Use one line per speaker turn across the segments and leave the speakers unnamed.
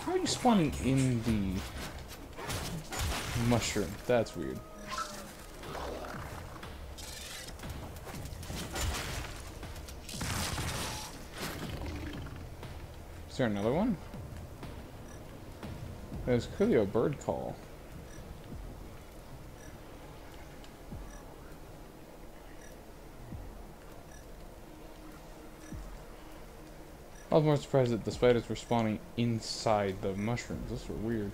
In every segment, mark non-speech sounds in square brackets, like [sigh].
How are you spawning in the mushroom? That's weird. Is there another one? There's clearly a bird call. I was more surprised that the spiders were spawning inside the mushrooms. Those were weird.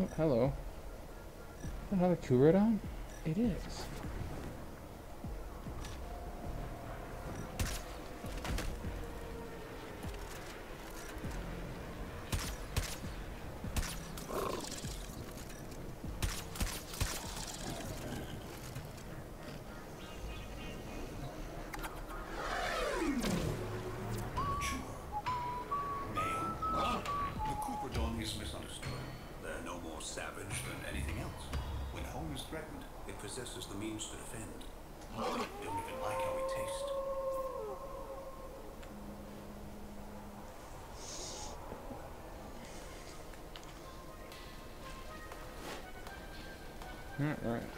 Oh, hello. Another Kubrodon? It is.
Possesses the means to defend. They don't even like how we taste.
Alright.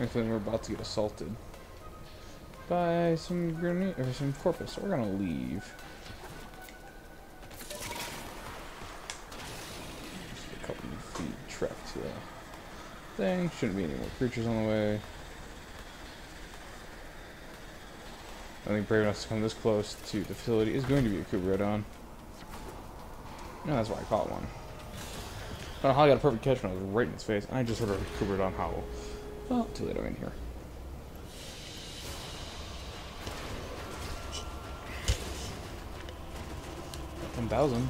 I think we're about to get assaulted by some Grineer or some corpus, so we're gonna leave. Thing. Shouldn't be any more creatures on the way. I think brave enough to come this close to the facility is going to be a Kubrodon. No, that's why I caught one. I got a perfect catch when I was right in his face, and I just heard a Kubrodon howl. Well, too late, I'm in here. Ten thousand.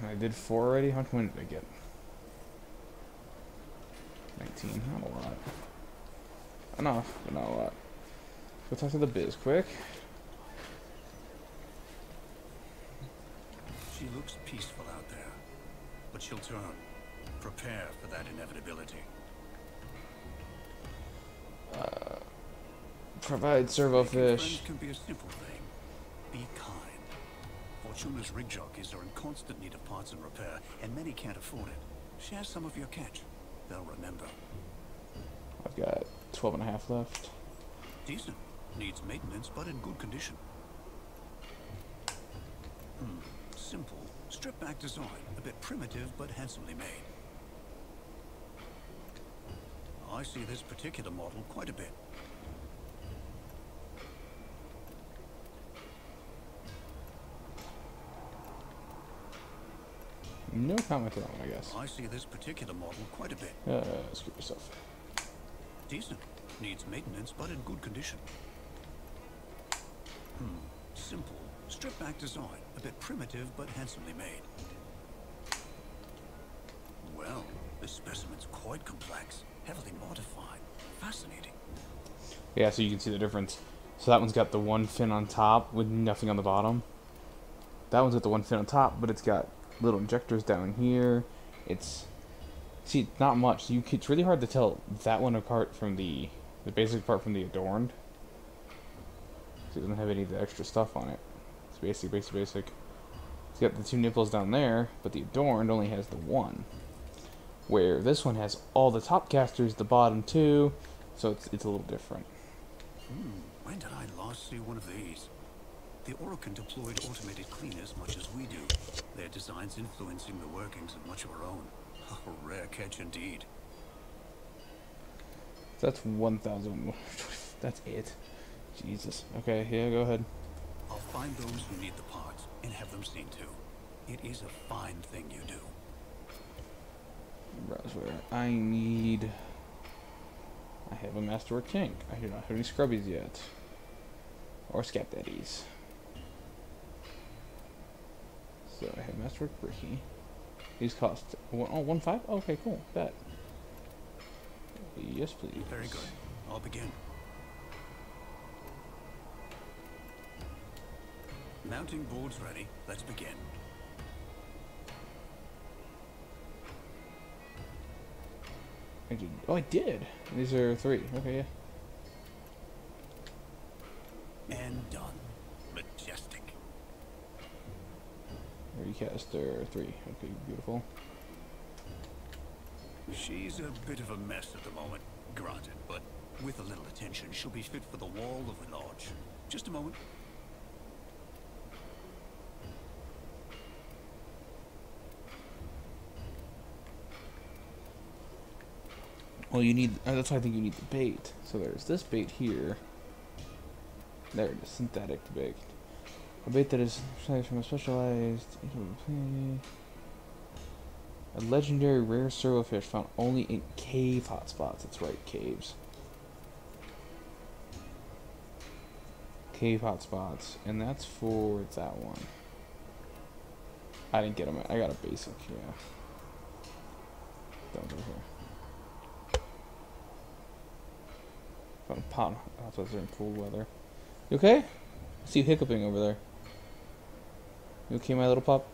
And I did four already. How much money did I get? Nineteen. Not a lot. Enough, but not a lot. Go talk to the biz quick.
She looks peaceful out there, but she'll turn. Prepare for that inevitability.
Uh, Provide servo fish.
can be a simple thing. Be kind. Fortuna's rig jockeys are in constant need of parts and repair, and many can't afford it. Share some of your catch. They'll remember.
I've got 12 and a half left.
Decent. Needs maintenance, but in good condition. Hmm. Simple. Strip back design. A bit primitive, but handsomely made. I see this particular model quite a bit.
No comment on that one, I guess.
I see this particular model quite a bit.
Uh, screw yourself.
Decent. Needs maintenance, but in good condition. Hmm. Simple. Strip back design. A bit primitive, but handsomely made. Well, this specimen's quite complex. Heavily modified. Fascinating.
Yeah, so you can see the difference. So that one's got the one fin on top with nothing on the bottom. That one's got the one fin on top, but it's got little injectors down here. It's see not much. You it's really hard to tell that one apart from the the basic part from the adorned. It doesn't have any of the extra stuff on it. It's basic, basic, basic. It's got the two nipples down there, but the adorned only has the one. Where this one has all the top casters, the bottom two, so it's it's a little different.
Hmm. When did I last see one of these? The Orokin deployed automated cleaners much as we do. Their designs influencing the workings of much of our own. [laughs] A rare catch indeed.
That's 1,000. [laughs] That's it. Jesus. Okay, yeah, go ahead.
I'll find those who need the parts and have them seen to. It is a fine thing you do.
Browseware. I need. I have a Masterwork Tink. I do not have any Scrubbies yet. Or Sapcaddies. So I have Masterwork Brickie. These cost one, oh, one five? Okay, cool. Bet. Yes, please.
Very good. I'll begin. Mounting boards ready. Let's begin.
I did. Oh, I did. These are three. Okay, yeah. Recaster three. Okay, beautiful.
She's a bit of a mess at the moment, granted, but with a little attention, she'll be fit for the wall of the lodge. Just a moment.
Well, you need. Uh, that's why I think you need the bait. So there's this bait here. There it is, synthetic bait. A bait that is from a specialized. A legendary rare silverfish found only in cave hotspots. That's right, caves. Cave hotspots, and that's for that one. I didn't get them. I got a basic, yeah. Don't go here. Got a pot hotspots are in cool weather. You okay? I see you hiccuping over there. You okay, my little pup?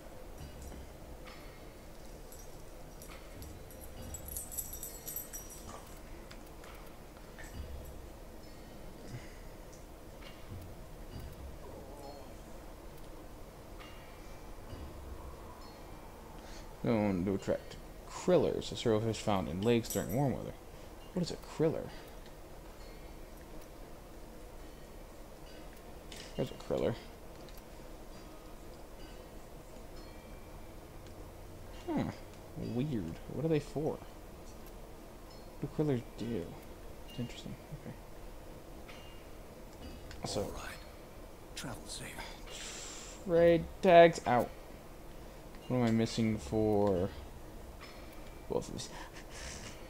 Known to attract krillers, a silverfish found in lakes during warm weather. What is a kriller? There's a kriller. Weird. What are they for? What do Quillers do? It's interesting. Okay. So,
All right. Travel safe.
trade tags out. What am I missing for both of these?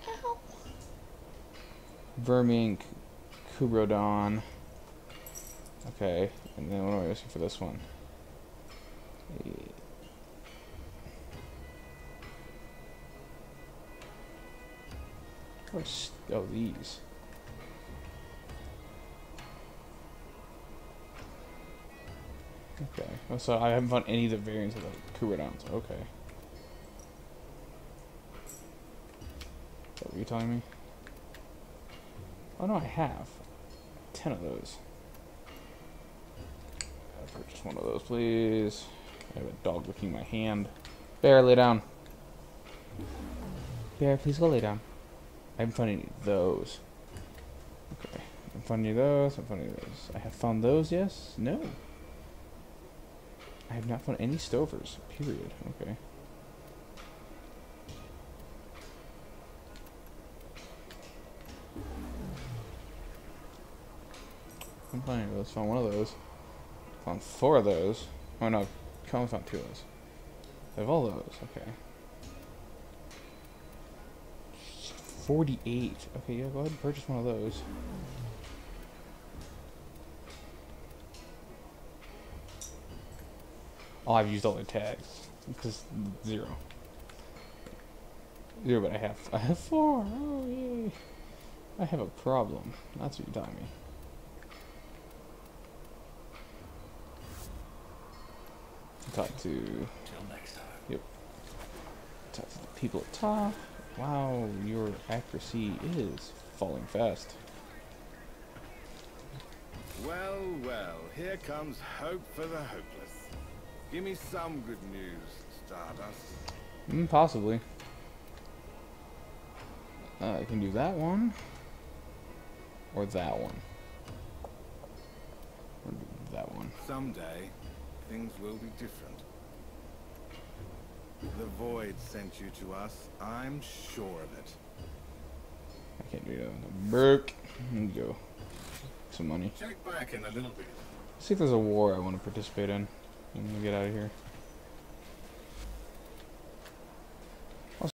Ow. Vermink, Kubrodon. Okay, and then what am I missing for this one? Oh these? Okay, so I haven't found any of the variants of the Kubrodons. Okay. What you're telling me? Oh no, I have. Ten of those. I'll purchase one of those, please. I have a dog licking my hand. Bear, lay down. Bear, please go lay down. I haven't found any of those. Okay. I haven't found any of those. I haven't found any of those. I have found those, yes? No. I have not found any stovers. Period. Okay. I'm finding those. Found one of those. Found four of those. Oh no, only found two of those. I have all those. Okay. 48. Okay, yeah, go ahead and purchase one of those. Oh, I've used all the tags. Because zero. Zero, but I have [laughs] I have four. Oh yay. I have a problem. That's what you're telling me. Talk to
Till next time. Yep.
Talk to the people at top. Wow, your accuracy is falling fast.
Well, well, here comes hope for the hopeless. Give me some good news, Stardust.
Mm, possibly. Uh, I can do that one. Or that one. Or do that one.
Someday, things will be different. The Void sent you to us, I'm sure of it.
I can't do that. Burke. Let me go. Some money.
Check back in a little bit.
See if there's a war I want to participate in. I'm gonna get out of here.